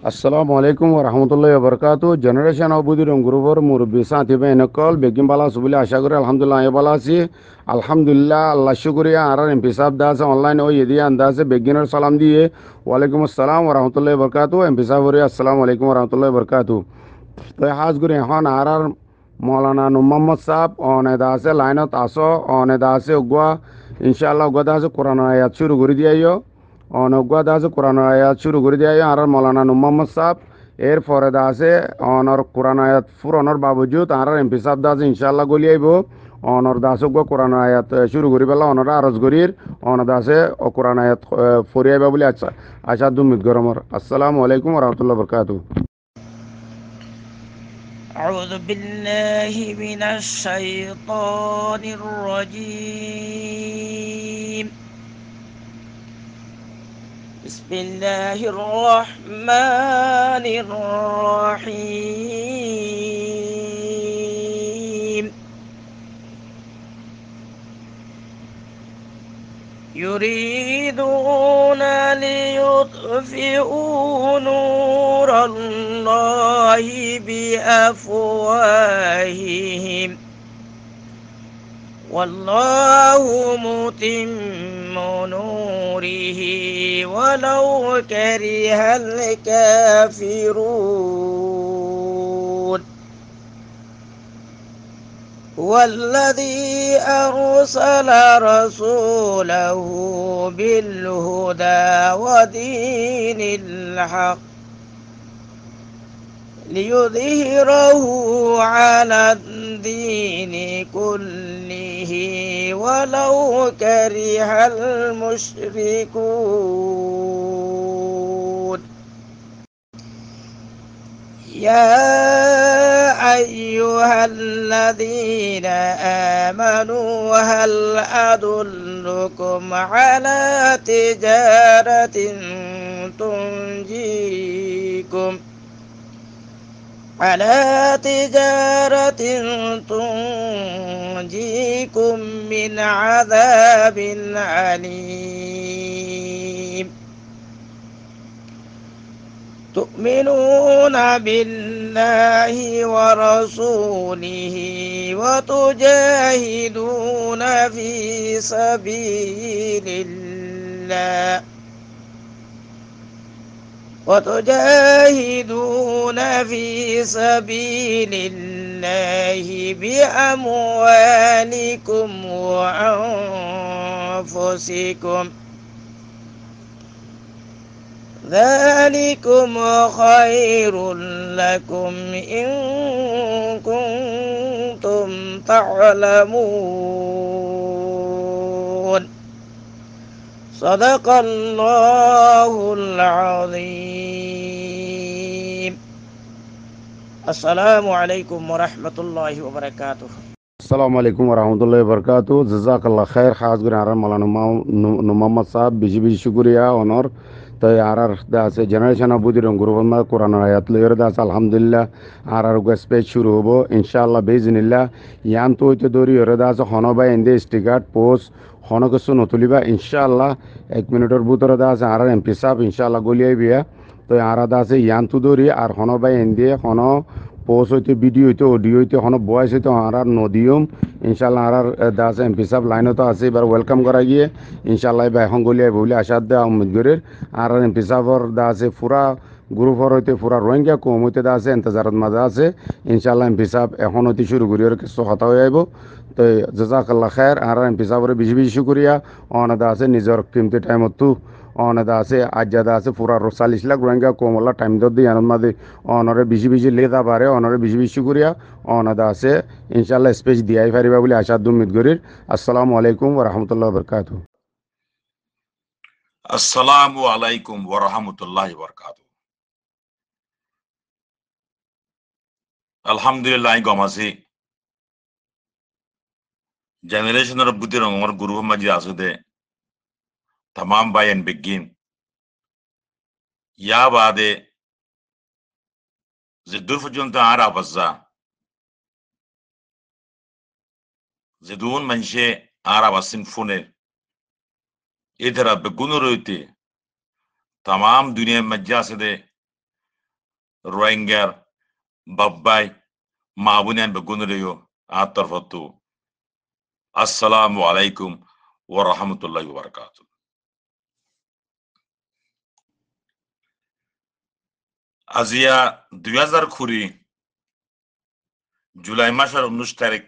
assalamu alaikum wa rahmatullahi wa barakatuh. Generation abudirum গ্রুপর মুরব্বী সাথী Ben call বেগিম বালা সুবলি আশা করি আলহামদুলিল্লাহ আমি ভালো আছি আলহামদুলিল্লাহ আল্লাহ শুক্রিয়া আর এমপি সাহেব দা আছে অনলাইন ওই এদিকে আন্দা আছে বেগিনের সালাম দিয়ে ওয়ালাইকুম আসসালাম ওয়া রাহমাতুল্লাহি ওয়া বারাকাতুহু এমপি সাহেব ওরে আসসালামু আলাইকুম ওয়া রাহমাতুল্লাহি ওয়া বারাকাতুহু তো হাজ করি এখন আর আর মৌলানা নূর মোহাম্মদ সাহেব অনেদা আছে লাইনত আসো অনেদা আছে উগুয়া ইনশাআল্লাহ উগুয়া আছে কোরআন আয়াত শুরু করে দিয়াইও অনজ্ঞা দা আছে কোরআন আয়াত শুরু করে দিয়ে আর মৌলানা নূর মোহাম্মদ সাহেব এর পরে দা আছে অনর কোরআন আয়াত ফুরনর বাবজুদ আর এমপি সাহেব দা আছে ইনশাল্লাহ গলি আইব অনর দা আছে কোরআন আয়াত শুরু করি পেলা অনর আরজ গরির অন দা আছে কোরআন আয়াত ফরি আইবা বলে আচ্ছা আশা দুমিত গরমর আসসালামু আলাইকুম রহমতুল্লাহ বরকাতু أعوذ بالله من الشيطان الرجيم بسم الله الرحمن الرحيم. يريدون ليطفئوا نور الله بأفواههم. والله متم نوره ولو كره الكافرون. هو الذي أرسل رسوله بالهدى ودين الحق ليظهره على الدين كله. ولو كره المشركون. يا أيها الذين آمنوا هل أدلكم على تجارة تنجيكم؟ على تجارة تنجيكم من عذاب أليم. تؤمنون بالله ورسوله وتجاهدون في سبيل الله. وتجاهدون في سبيل الله بأموالكم وأنفسكم. ذلكم خير لكم إن كنتم تعلمون. صدق الله العظيم. السلام عليكم ورحمة الله وبركاته. السلام عليكم ورحمة الله وبركاته. جزاك الله خير. خاص گران مولانا محمد صاحب. بجي بجي شكريا ونور তাই আর আর দা আছে জেনারেশন আবুদির গ্রুপ কোরআন আয়াত লইর দা আছে আলহামদুলিল্লাহ আর আর স্পেচ শুরু হব, ইনশাআল্লাহ বেজিনিল্লাহ ইয়ান তো হইতে দৌড়ি ওরে দা আছে হনবা এন্দে স্টিকার্ট পোস্ট হন কিছু নতুলিবা ইনশাআল্লাহ। এক মিনিটের ভিতরে দা আছে আর এমপি সাহেব, ইনশাআল্লাহ গলিয়াই বিয়া তো আর দা আছে ইয়ান তো দৌড়ি আর হনবা এন্দে হন পোস্ট হইতে, ভিডিও হইতে, অডিও হইতে হন বয়স হইতে আর নদীয়ম ইনশাল্লাহ আর দা আছে এমপি সাহেব লাইনতো আছে, এবার ওয়েলকাম করা গিয়ে। ইনশাল্লাহ এবার এখন গলিয়াই বলে আশাদ দে আহমেদ গরের আর এমপি সাহেবর দা আছে পুরা গ্রুপর হইতে পুরা রোহিঙ্গা কম হইতে দা আছে, এন্তজারত মাঝে আছে। ইনশাল্লাহ এমপি সাহেব এখন হইতে শুরু করি আর কিছু হতা হয়ে আইব। তো জাজাকাল্লাহ খায়ের, আর এমপি সাহেবরে বেশি বেশি শুক্রিয়া। অনেদা আছে, নিজের কিমতি টাইমতো অনেদা আছে আজ্জাদা আছে পুরা চাল্লিশ লাখ রোহিঙ্গা কমলা টাইম দর দিয়ে আনন্দ অনরে বেশি বেশি লেদা পারে অনরে বেশি বেশি অনেদা আছে ইনশাল্লাহ স্পেস দিয়াই পারিবা বলে আশা দুমিদ গরির আসসালামু আলাইকুম রহমতুল্লাহ বরকাত। আসসালামু আলাইকুম ওরহামতুল্লাহ বরকাত। আলহামদুলিল্লাহ গমাসি জেনারেশনের বুদ্ধি রঙর গুরু মাজি আসুদে تمام باين بجين يا بعد زدور فجون تعرى بزا. زدون منشي عرى بسين فونل إدرا بجون رويتي تمام دنيا مجاسدة روينجر باباي معبونين بجون ريو عطر فتو السلام عليكم ورحمة الله وبركاته আজিয়া দুই হাজার কুড়ি জুলাই মাসের উনিশ তারিখ।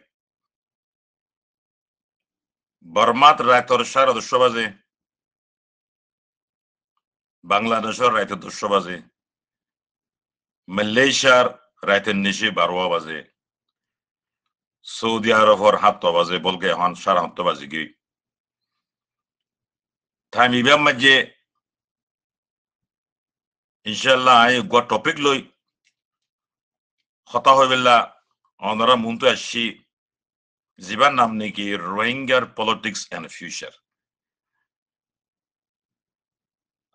বর্মাত রায়তর সারা দুশো বাজে বাংলাদেশের রাইতে দুশো বাজে মালয়েশিয়ার রাইতে নিশি বারোয়া বাজে সৌদি আরবর হাত বাজে বলকে এখন সারা হাত বাজে গিয়ে টাইম ইবাম মাঝে ইনশাল্লাহ আই গোয়া টপিক লই হতা হয়ে বেলা অনারা মুন্তু আসছি। যিবার নাম নাকি রোহিঙ্গার পলিটিক্স এন্ড ফিউচার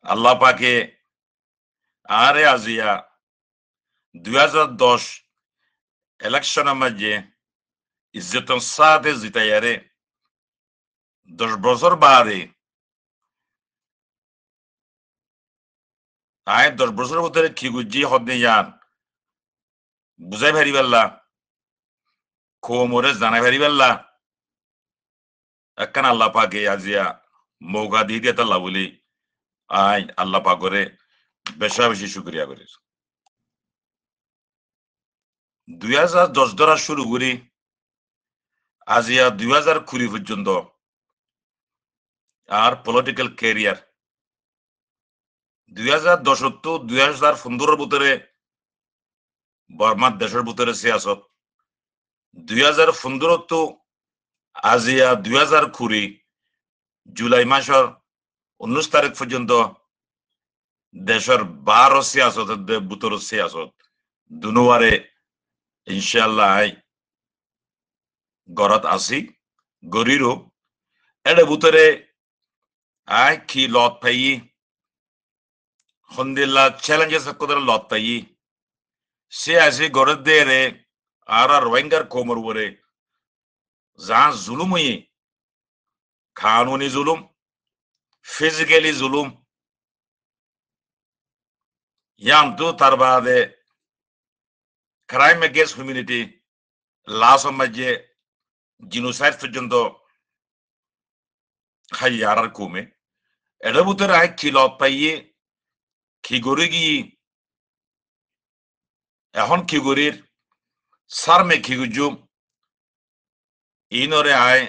আল্লাহ পাকে আরে আজিয়া, দুই হাজার দশ ইলেকশনের মাঝে ইজ্জতন সাথে জিতাইয়ারে দশ বছর বাদে আয় দশ বছরের ভিতরে কি গুজি হদে যান বুঝাই ভারি পারলা খোমরে জানাই ভারি পারলা একখান আল্লাহ পাকে আজিয়া মৌকা দিয়ে দিয়ে তাল্লা বলি। আই আল্লাহ পাকরে বেশা বেশি শুক্রিয়া করি। দুই হাজার দশ ধরা শুরু করি। আজিয়া দুই হাজার কুড়ি পর্যন্ত। আর পলিটিক্যাল ক্যারিয়ার দুই হাজার দশত্ব দুই হাজার পনেরোর ভিতরে, বর্মার দেশের ভিতরে দুই হাজার আজিয়া, দুই হাজার কুড়ি, জুলাই মাসের উনিশ তারিখ পর্যন্ত দেশের বারো সিয়াসত ভিতর সিয়াসত দুনুয়ারে ইনশাল্লাহ গরত আসি গরিরও এর ভিতরে আয় কি লত পাই হন্দিল্লা চ্যালেঞ্জেস কোদার লত পাই সে আসি গরত দে রে আর রোহিঙ্গার কোমর বরে যা জুলুম হই কানুনি জুলুম ফিজিক্যালি জুলুম ইয়াম তো তার বাদে ক্রাইম এগেন্স্ট হিউম্যানিটি লাশ মাঝে জিনোসাইড পর্যন্ত খাই খিগরি গিয়ে এখন খিগরির সার মে খিগুজুম ইনরে আয়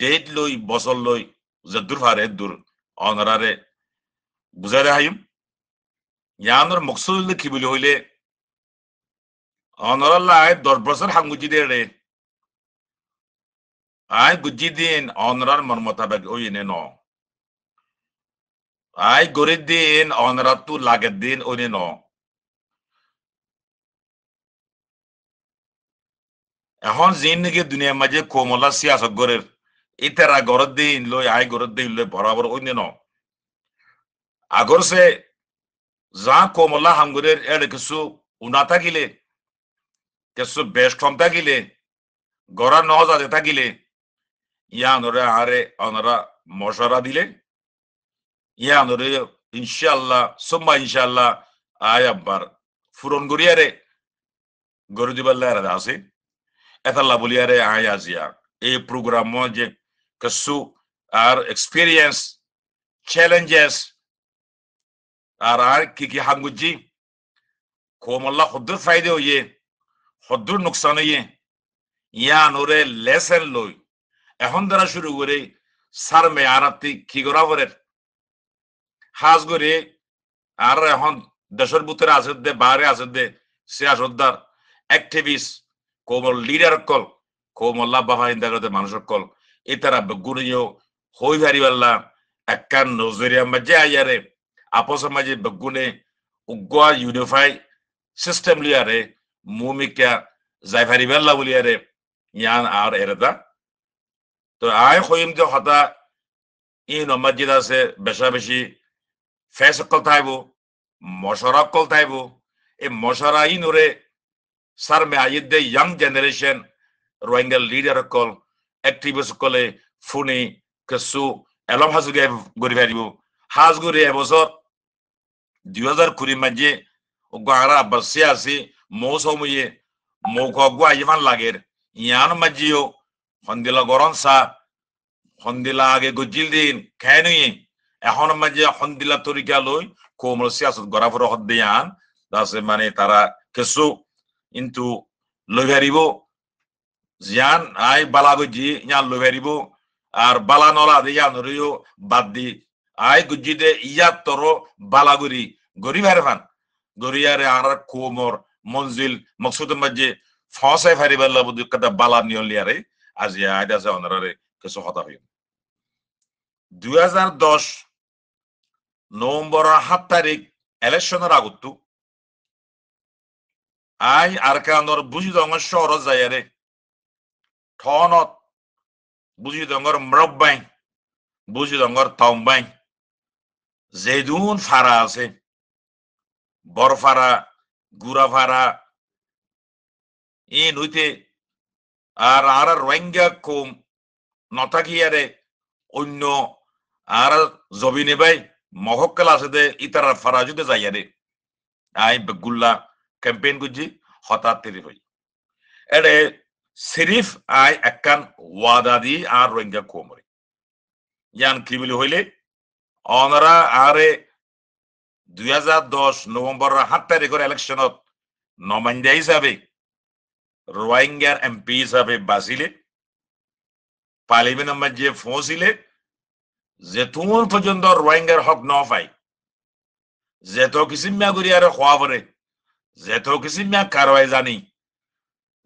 ডেট লই, বছর লই যে দূর ফারে দূর, অনরারে বুঝারে হাইম। ইয়ানোর মকসুদ খিবিলি হইলে অনরাল্লা আয় দশ বছর হাঙ্গুজি দে রে। আয় গুজি দিন অনরার মন মোতাবেক ওই নে ন। গরিব দিন, অনরাত তু লাগের দিন ওই ন। এখন জিন্দগি দুনিয়ার মাঝে কোমলা সিয়াসত গরের ইতারা গরত দিন লই আই গরত দিন লই বরাবর ওই ন। আগর সে যা কোমলা হাঙ্গুরের এর কিছু উনা থাকিলে, কিছু বেশ কম থাকিলে গড়া নজাদে থাকিলে ইয়া ইয়ানরে আরে অনরা মশারা দিলে। ইয়ানরে ইনশাল্লাহ সুম্মা ইনশাল্লাহ আয় আব্বার ফুরন গড়িয়ারে গরু দিবাল্লা আছে এতাল্লা বলিয়ারে আয় আজিয়া এই প্রোগ্রাম যে কিছু আর এক্সপিরিয়েন্স চ্যালেঞ্জেস আর আর কি কি হাঙ্গুজি কোমল্লা হদ্দুর ফায়দে হইয়ে হদ্দুর নুকসান হইয়ে ইয়ান ওরে লেসেন লই এখন দ্বারা শুরু করে সার মে আরাতি কি করা হাজ করে। আর এখন দেশের ভিতরে আছে দে, বাইরে আছে দে সিয়াসদার অ্যাক্টিভিস্ট কোমল লিডার কল কোমল্লা বাবা ইন্দা করতে মানুষের কল এতারা বেগুনিও হই ভারি পাল্লা একান নজরিয়া মাঝে আইয়ারে আপস মাঝে বেগুনে উগুয়া ইউনিফাই সিস্টেম লিয়ারে মুমিকা যাই ভারি পাল্লা বলিয়ারে ইয়ান আর এরদা। তো আয় হইম যে হতা ইন মসজিদ আছে, বেশা বেশি ফেস কল থাইব মশরা কল থাইব এই মশরা ইনরে সার মে আইদ দে ইয়াং জেনারেশন রোহিঙ্গা লিডার কল অ্যাক্টিভিস্ট কলে ফুনি, কেসু, এলম হাজুগে গরি ফারিব। হাজ গরি এবছর দুই হাজার কুড়ি মাঝে gwara মৌ moso muye moko gwa yiman ইয়ান yan majiyo hondila goron sa আগে গজিল দিন jildin kanuyi এখন মাঝে হন্দিলা তরিকা লই কোমল সিয়াসত গড়া ফর হদ্দিয়ান দাসে মানে তারা কিছু কিন্তু লইহারিব জিয়ান, আই বালা গজি ইয়ান লইহারিব আর বালা নলা দিয়া নরিও বাদ দি। আই গুজি দে, ইয়া তর বালাগুরি গরিবার ফান। গরিয়ারে আর কোমর, মঞ্জিল, মকসুদ মাঝে ফসাই ফারিবার লাবুদি কদা বালা নিয়লিয়ারে আজিয়া আইদাসে অনারে কিছু হতা হইম। দুই হাজার দশ নভেম্বর সাত তারিখ ইলেকশনের আগতো। আই আরকানর বুঝি দঙর শহর যায়ারে ঠনত বুঝি দঙর মরব্বাই বুঝি দঙর তম্বাই। জেদুন ফারা আছে। বরফারা, গুড়াফারা ই নইতে আর আর রোহিঙ্গা কম নথাকিয়ারে অন্য আর জবিনে বাই মহক্কাল দে ইতারা ফারাজুদে যাইয়ারে আই বেগুল্লা ক্যাম্পেইন গুজি হঠাৎ তেরি হই। এডে সিরিফ আই একান ওয়াদা দি আর রোহিঙ্গা কোমরি ইয়ান কি বলি হইলে অনরা আরে দুই হাজার দশ নভেম্বর সাত তারিখের ইলেকশনত নমাইন্দা হিসাবে, রোহিঙ্গার এমপি হিসাবে বাঁচিলে, পার্লিমেন্টের মাঝে ফসিলে যেতুন পর্যন্ত রোহিঙ্গার হক ন পাই যেত কিসিমিয়া গুরিয়ারে খোয়া পরে যেত কিসিমিয়া কারওয়াই জানি।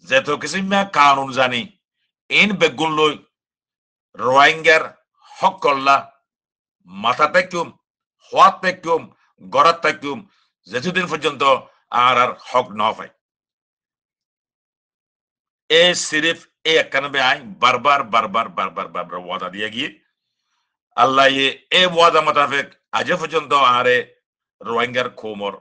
যেত কিসিমিয়া কানুন জানি। ইন বেগুন লই রোহিঙ্গার হক করলা মাথা পেকুম হওয়াত পেকুম গড়াত পেকুম যেতুদিন পর্যন্ত আর আর হক ন পাই এ সিরিফ এ একানবে আই বারবার বারবার বারবার বারবার ওয়াদা দিয়ে গিয়ে আল্লাহ এ ওয়াদা মোতাবেক আজ পর্যন্ত আরে রোহিঙ্গার খোমর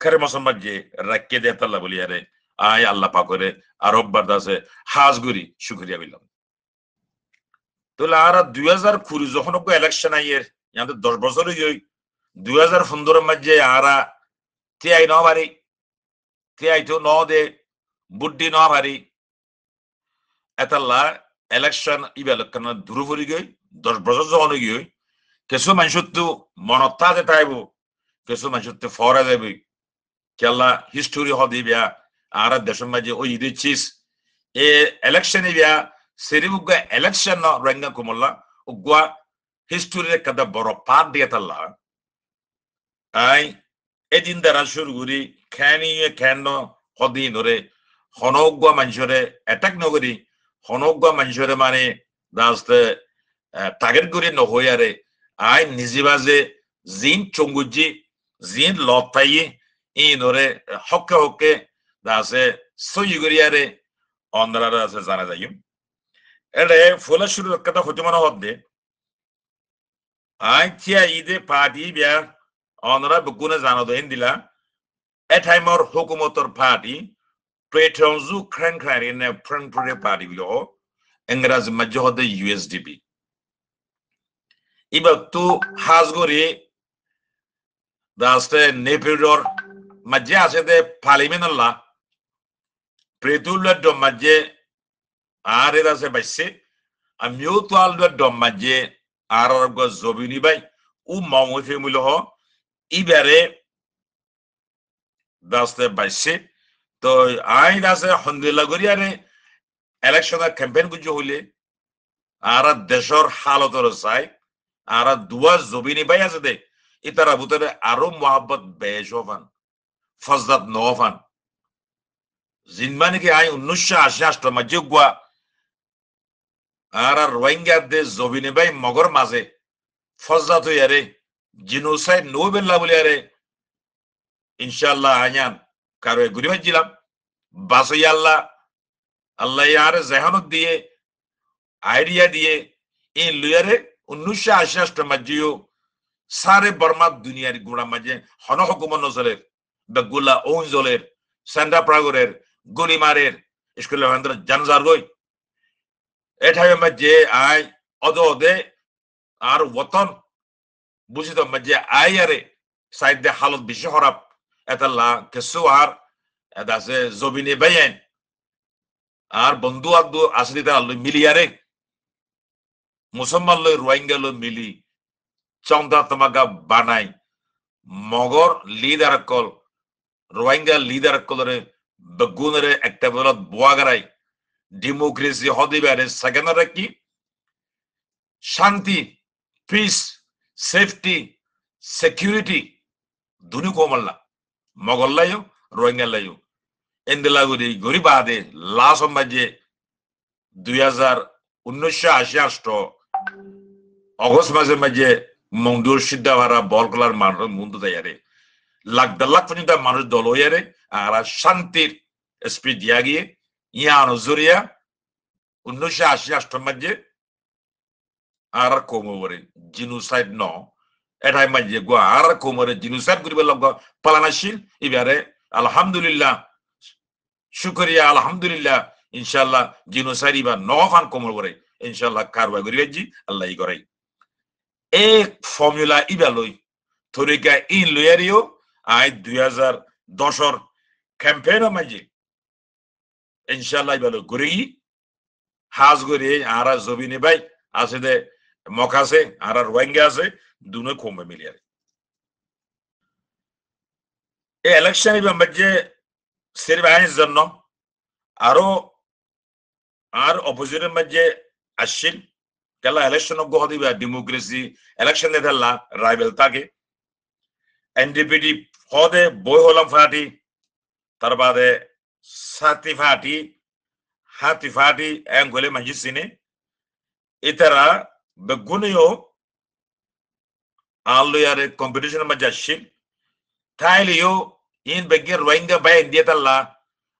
খেরে মোসাম্মদ যে রাখিয়ে দেয় তাল্লা বলি, আরে আয় আল্লাহ পাকরে আরব বারদাসে হাজগুরি শুক্রিয়া বিল্লাম তাহলে আর দুই হাজার কুড়ি যখন ইলেকশন দশ বছর হই, দুই হাজার পনেরোর মাঝে আরা তিয়াই ন পারি তো ন দে বুদ্ধি ন পারি এতাল্লা ইলেকশন ইবেলকান দূর ফুরি গই দশ বছর যখন গিয়ে কিছু মানুষের তো মনত থাকে তাইব কিছু মানুষের তো ফরে যাবে কেলা হিস্টোরি হ দিবিয়া আর দেশের মাঝে ওই দিচ্ছিস এ ইলেকশন বিয়া সেরি উগা ইলেকশন রঙ্গা কুমল্লা উগা হিস্টোরি কাদা বড় পাট দিয়ে তাল্লা। আই, এদিন দ্বারা শুরু করি খেনি খেন হদিন ধরে হনগ্বা মানুষরে অ্যাটাক নগরী হনগ্বা মানুষরে মানে দাস্তে টার্গেট করে নহয়ারে আই নিজে বাজে জিন চঙ্গুজি, জিন লতাই ইনরে হকে হকে দাসে সই গরিয়ারে অন্ধ্রারে আছে জানা যাই এডে ফুলা শুরু কথা হতে মনে হদ্দে। আই থিয়া ইদে পার্টি বিয়া, অন্ধ্রা বুকুনে জানো দেন দিলা। এ টাইমর হুকুমতর পার্টি প্রেটনজু ক্রেন ক্রেন ফ্রেন ফ্রে পার্টি বিলো। ইংরাজি হদে ইউএসডিপি এবার তু হাজগরি দাস্তে নেপিউডর মাঝে আছে দে ফালিমেন আল্লাহ প্রেতুল্লের ডম মাঝে, আরে দাসে বাইসে আমিও তো আলুয়ের ডম মাঝে, আর জবিনী বাই, ও মমফে মূল্য হ ইবারে দাস্তে বাইছে তো আইন আছে হন্দুল্লাহ করি, আরে ইলেকশনের ক্যাম্পেইন গুজ হইলে, আর দেশের হালতর সাইক আর দুয়া জবিনি বাই আছে দে। ইতারা ভিতরে আরও মহাব্বত বেশ হফান ফজদাত নফান জিনমানি কি আই উনিশশো আশি আষ্ট মাঝে গুয়া আর রোহিঙ্গা দে জবিনি বাই মগর মাঝে ফজদাত হইয়ারে জিনোসাইড নোবেল্লা বলে আরে ইনশাল্লাহ আয়ান কারও ঘুরি ভাবছিলাম বাসই আল্লাহ আল্লাহ আর জেহানত দিয়ে আইডিয়া দিয়ে। ইন লুয়ারে উনিশশো আশি আষ্ট মাঝেও সারে বর্মা দুনিয়ার গুড়া মাঝে হন হকুমন নজরের বেগুলা ওঞ্জলের সেন্ডা প্রাগরের, গলিমারের স্কুলের জানজার গই। এঠাই মাঝে আই অদ অদে আর ওতন বুঝিত মাঝে আই আরে সাইড দে হালত বেশি হরাপ এতাল্লা কেসু আর এদাসে জবিনে বাইন আর বন্ধু আদু আসলি তার মিলিয়ারে। মুসলমান লই রোহিঙ্গা লই মিলি চন্দ্রা তোমাকা বানাই মগর লিডার কল রোহিঙ্গা লিডার কলরে বেগুনরে একটা বলত বোয়াগারাই ডেমোক্রেসি হদিবারে সেকেন্ডারে কি? শান্তি পিস সেফটি সিকিউরিটি দুনি কোমল্লা মগল্লায়ো রোহিঙ্গাল্লায়ো এন্দেলাগুড়ি গরিবাদে লাস মাঝে দুই হাজার উনিশশো আশি আষ্ট অগস্ট মাসের মাঝে মংদুর সিদ্ধা ভাড়া বল মানুষ মুন্দু তাইয়ারে লাখ দেড় লাখ পর্যন্ত মানুষ দল হইয়ারে আর শান্তির স্পিড দিয়া গিয়ে ইয়ানো জরিয়া উনিশশো আশি আষ্ট মাঝে আর কোমরে জিনুসাইড ন। এটাই মাঝে গো, আর কোমরে জিনুসাইড করিবে লগ পালানাশীল এবারে আলহামদুলিল্লাহ, শুকরিয়া, আলহামদুলিল্লাহ ইনশাল্লাহ জিনুসাইড ইবার ন ফান কোমর ইনশাল্লাহ কারবা করিবে জি আল্লাহ করে এই ফর্মুলা ইবা লই থরিকা ইন লইয়ারিও আই দুই হাজার দশর ক্যাম্পেইনের মাঝে ইনশাল্লাহ ইবা লই ঘুরে হাজ করে, আর জবিনে ভাই, আছে দে, মক আছে, আর রোহিঙ্গা আছে, দুনো কমবে মিলিয়ারে এই ইলেকশন ইবা মাঝে সিরিফ জন্য, আরও, আর অপোজিটের মাঝে আসছিল কেলা ইলেকশন গহ দিবা ডেমোক্রেসি ইলেকশন দেলা রাইভেল তাকে। এনডিপিডি হদে বই হলাম ফাটি, তার বাদে সাতি ফাটি হাতি ফাটি এঙ্গলে মাঝি সিনে। ইতারা বেগুনিও আলুয়ারে কম্পিটিশন মাঝে আসছিল তাইলিও ইন বেগে রোহিঙ্গা বাই ইন্ডিয়া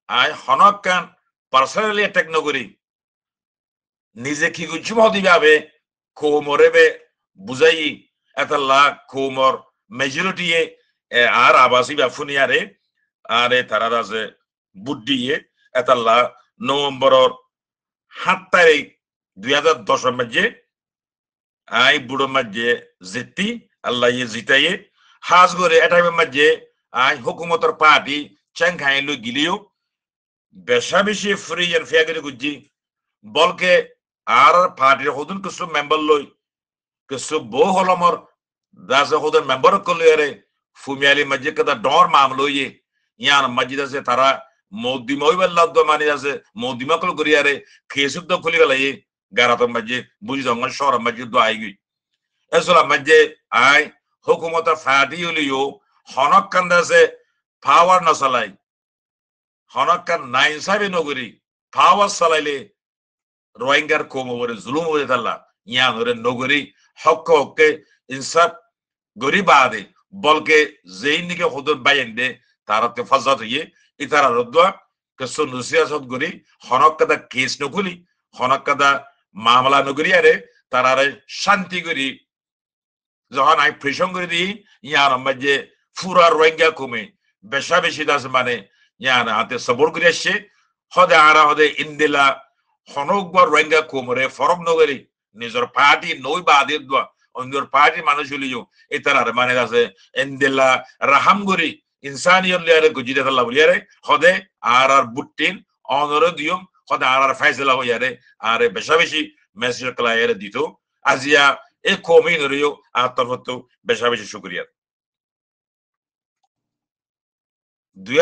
আই হনকান পার্সোনালি অ্যাটাক নগরী। নিজে কি গুজুম দিবে কোমরে বুঝাই এতাল্লা কোমর মেজরিটি আর আবাসি বা ফুনিয়ারে, আরে তারা আছে বুদ্ধিয়ে এতাল্লা নভেম্বরের সাত তারিখ দুই হাজার দশের মাঝে আই বুড়ো মাঝে জিতি আল্লাহ ইয়ে জিতাইয়ে, হাজ করে এটাই মাঝে আই হুকুমতর পার্টি চেং খাই লই গিলিও বেশা বেশি ফ্রি এন্ড ফেয়ার করে গুজি, বলকে আর পার্টির হদুন কিছু মেম্বার লই কিছু বউ হলমর দাসে হদুন মেম্বার করলে আরে ফুমিয়ালি মসজিদ কথা ডর মাম লইয়ে, ইয়ান মসজিদ আছে তারা মৌদিমা ওই বেলা মানে আছে, মৌদিমা কল করি আরে খেসুক তো খুলি গেল এই গারাতর মসজিদ বুঝি জঙ্গল, শহর মসজিদ তো আই গই এসলা মসজিদ আই হুকুমত ফাটি হলিও হনক কান্দাছে পাওয়ার নচলাই হনক কান নাই সাবে নগরী পাওয়ার চালাইলে রোহিঙ্গার কম ওরে জুলুম ওরে তাল্লা ইয়ান ওরে নগরী হক হককে ইনসাফ গরিবাদে বলকে যেই নিকে হদর বাইন দে তারাতে ফাজাত হইয়ে ইতারা রদ্দা কেসো নুসিয়াসত গরি হনক কাদা কেস নকুলি হনক কাদা মামলা নগরি আরে তারারে শান্তি করি যখন আমি প্রেশন করে দিই ইয়ার মাঝে ফুরা রোহিঙ্গা কমে বেশা বেশি দাস মানে ইয়ার হাতে সবর করে আসছে হদে আরা হদে ইন্দিলা হনকবার রোহিঙ্গা কোমরে ফরম নগরী নিজের পার্টি নই বা অন্যর পার্টি মানুষ হলিও এতার মানে আছে এন্দিলা রাহামগরি ইনসানিয়ত লিয়ারে গুজিদে তাল্লা বলিয়ারে হদে আর আর অনরে দিয়ম হদে আর আর হইয়ারে আর বেশা বেশি মেসেজ দিত আজিয়া এ কমি নরিও আর তরফত বেশা বেশি শুক্রিয়া দুই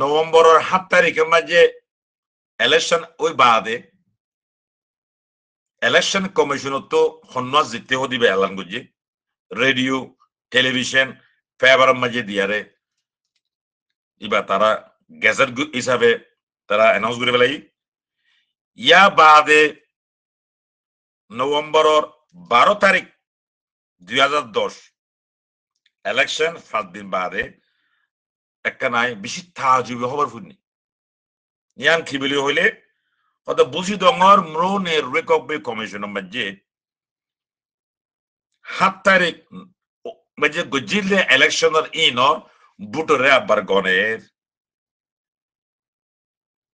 নভেম্বরের সাত তারিখের মাঝে ইলেকশন ওই বাদে ইলেকশন কমিশন তো সন্ন্যাস জিতে দিবে এলান গুজি রেডিও টেলিভিশন পেপার মাঝে দিয়ারে ইবা তারা গেজেট হিসাবে তারা এনাউন্স করে পেলাই ইয়া বাদে নভেম্বরের বারো তারিখ দুই হাজার দশ ইলেকশন সাত দিন বাদে একটা নাই বেশি তাজুবে হবার ফুটনি। ইয়ান খিবিলি হইলে হয়তো বুঝি দঙর ম্রনের রিকভারি কমিশনের মাঝে সাত তারিখ মাঝে গজিলে ইলেকশনের ইনর বুটরে আবার গণের।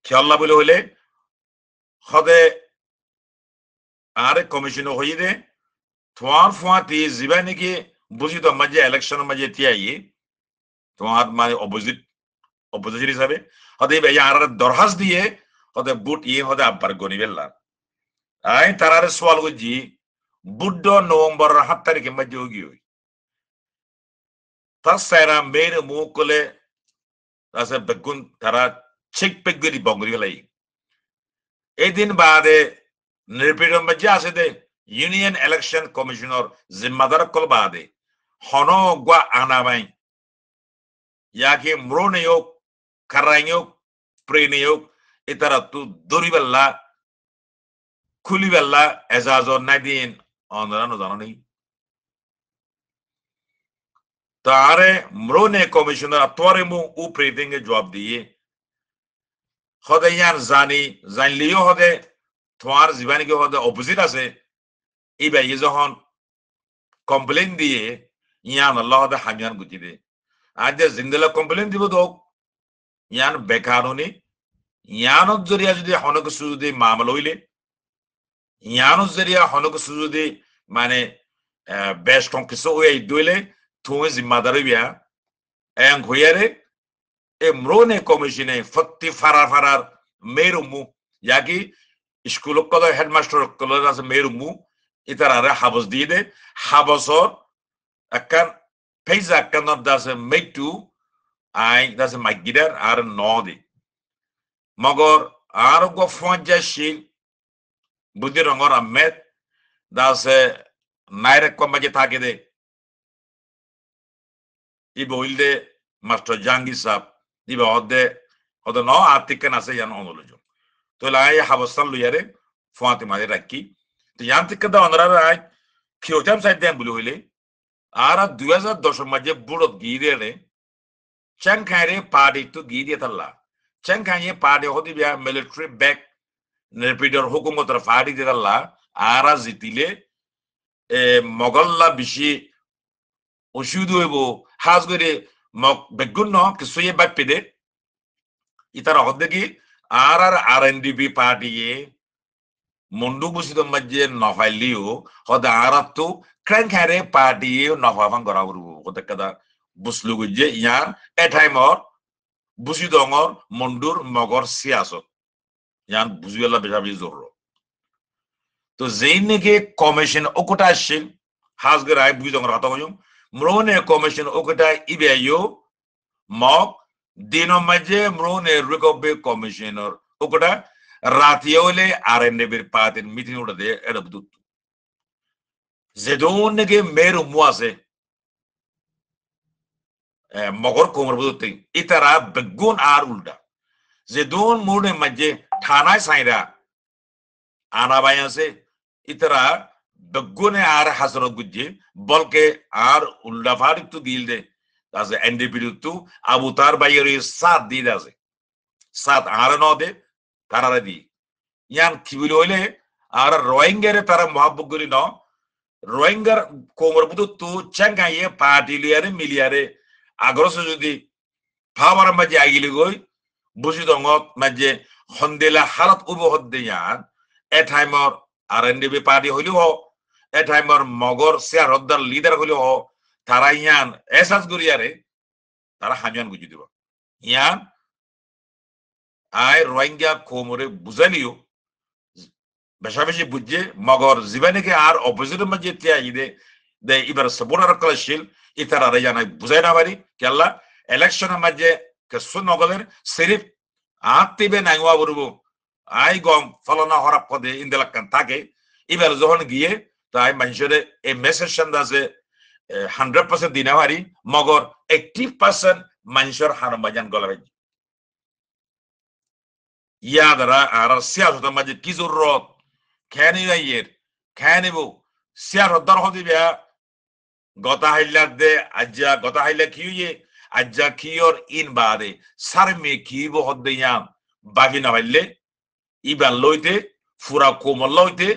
খেয়াল্লা বলে হইলে হদে আরে কমিশন হই দে তোমার ফুয়াতি জিবা নাকি বুঝি তো মাঝে ইলেকশনের মাঝে তিয়াই তোমার মানে অপোজিট অপোজিশন হিসাবে অতএব এই আর দরহাস দিয়ে অতএব বুট ইয়ে হতে আব্বার গনি বেল্লা আই তারারে সোয়াল গুজি বুদ্ধ নভেম্বর হাত তারিখে মধ্যে যোগী হই তার সাইরা মেয়ের মুখ কোলে তাসে বেগুন তারা ছিক পেক দিলি বঙ্গরি বেলাই এই দিন বাদে নির্পীড়ন মধ্যে আসে দে ইউনিয়ন ইলেকশন কমিশনার জিম্মাদার কল বাদে হন গুয়া আনাবাই ইয়াকে মরণেও কারাইয়োক প্রেনিয়োক ইতারা তু দরিবাল্লা খুলিবাল্লা এজাজ নাইদিন অন্দরানো জানো নেই তারে মরোনে কমিশনার তোরে মু উপরে দেঙ্গে জবাব দিয়ে হদে ইয়ান জানি জানলিও হদে তোমার জীবানীকে হদে অপোজিট আছে এই বাই যখন কমপ্লেন দিয়ে ইয়ান আল্লাহ হদে হামিয়ান গুজি দে আজ যে জিন্দেলা কমপ্লেন দিব দোক ইয়ান বেকারণে ইয়ানত জরিয়া যদি হনক সুযোগে মামলা হইলে, ইয়ানত জরিয়া হনক সুযোগে মানে বেশ কম কিছু ওই দইলে তুমি জিম্মাদারি বিয়া এং হইয়ারে এ ম্রোনে কমিশনে ফত্তি ফারার ফারার মেরুমু ইয়াকি স্কুল কল হেডমাস্টার কল আছে মেরুমু ইতারারে হাবস দিয়ে দে হাবসর একখান Pesa cannot does a to a magider are nodi. Magor are go fonja shil দাসে নাইরে কমাজে থাকে দে ইবে হইলদে মাস্টার জাহাঙ্গীর সাহ ইবে হদে হদে ন আর্থিক আছে ইয়ান অনুলোজ তো লাই হাবস্তান লইয়ারে ফোয়াতে মাঝে রাখি তো ইয়ান থেকে দা অনরার আই খিওটাম সাইড দেন বলে হইলে আর দুই হাজার দশের মাঝে বুড়ত গিয়ে চেংখাইরে পার্টি তো গিয়ে দিয়ে থাল্লা চেংখাইয়ে পার্টি হতে বিয়া মিলিটারি ব্যাক নেপিডর হুকুমতর পার্টি দিয়ে থাল্লা আর জিতিলে এ মগল্লা বেশি ওষুধ হইব হাজ করে মগ বেগুন ন কিছুয়ে বাপ পেদে ইতার হদে কি R R R N D P পার্টিয়ে মন্ডু বুসিত মাঝে নফাইলিও হদে আর তো ক্রেনখারে পার্টি নফাফান করা বুসলু গুজে ইয়ান এঠাইমর বুসি দঙর মন্ডুর মগর সিয়াসত ইয়ান বুঝিয়েলা বেশাবি জোর তো যেই নাকি কমিশন ওকটা আসছিল হাজগের আয় বুঝি দঙর হাতা হইম ম্রোনে কমিশন ওকটা ইবে আইও মগ দিন মাঝে ম্রোনে রিকবে কমিশনার ওকটা রাতে হলে আর এন দেবের পাতের মিটিং ওটা মগর কোমর বুঝতে ইতারা বেগুন আর উল্টা যেদন মোড়ে মাঝে থানায় সাইরা আনাবাই আছে ইতারা বেগুনে আর হাসরত গুজে বলকে আর উল্টা ফাড়ি তো দিল দে আছে এনডিপি তো আবু তার বাইয়ের সাত দিল আছে সাত আর ন দে তারা দি ইয়ান কি বলি হইলে আর রোহিঙ্গারে তারা মহাব্বত করি ন রোহিঙ্গার কোমর বুধ তু চেঙ্গাইয়ে পার্টি লিয়ারে মিলিয়ারে আগ্রস যদি ভাবার মাঝে আগিলি বুঝি দঙত মাঝে হন্দেলা হালত উব হদ্দে ইয়ান এ টাইমর R N D B party হইলেও হ, এ টাইমর মগর শেয়ার হদ্দার লিডার হইলেও হ, তারা ইয়ান এসাস করিয়ারে তারা হামিয়ান বুঝি দিব। ইয়ান আয় রোহিঙ্গা কোমরে বুঝালিও বেশা বেশি বুঝছে মগর জীবনীকে আর অপোজিটের মাঝে তিয়া ইদে দে এবার সাপোর্টার কলাশীল ইতারা রে জানাই বুঝাই না পারি কেল্লা ইলেকশনের মাঝে কিছু নগলের সিরিফ আত্মিবে নাইওয়া বলব আই গম ফলনা হরাপ পদে ইন্দেলাকান থাকে এবার যখন গিয়ে তাই মানুষের এই মেসেজ আছে হান্ড্রেড পার্সেন্ট দিনা পারি মগর এইটি পার্সেন্ট মানুষের হারাম বাজান গলা ইয়াদারা আর কি হদি গতা হাইলার দে, আজ্জা গতা হাইলা কি ইয়ে আজ্জা কিয়র ইন বাদে। সারে মে কি বো হদ্দে ইয়াম। বাকি না হাইলে ইবান লইতে, ফুরা কোমল লইতে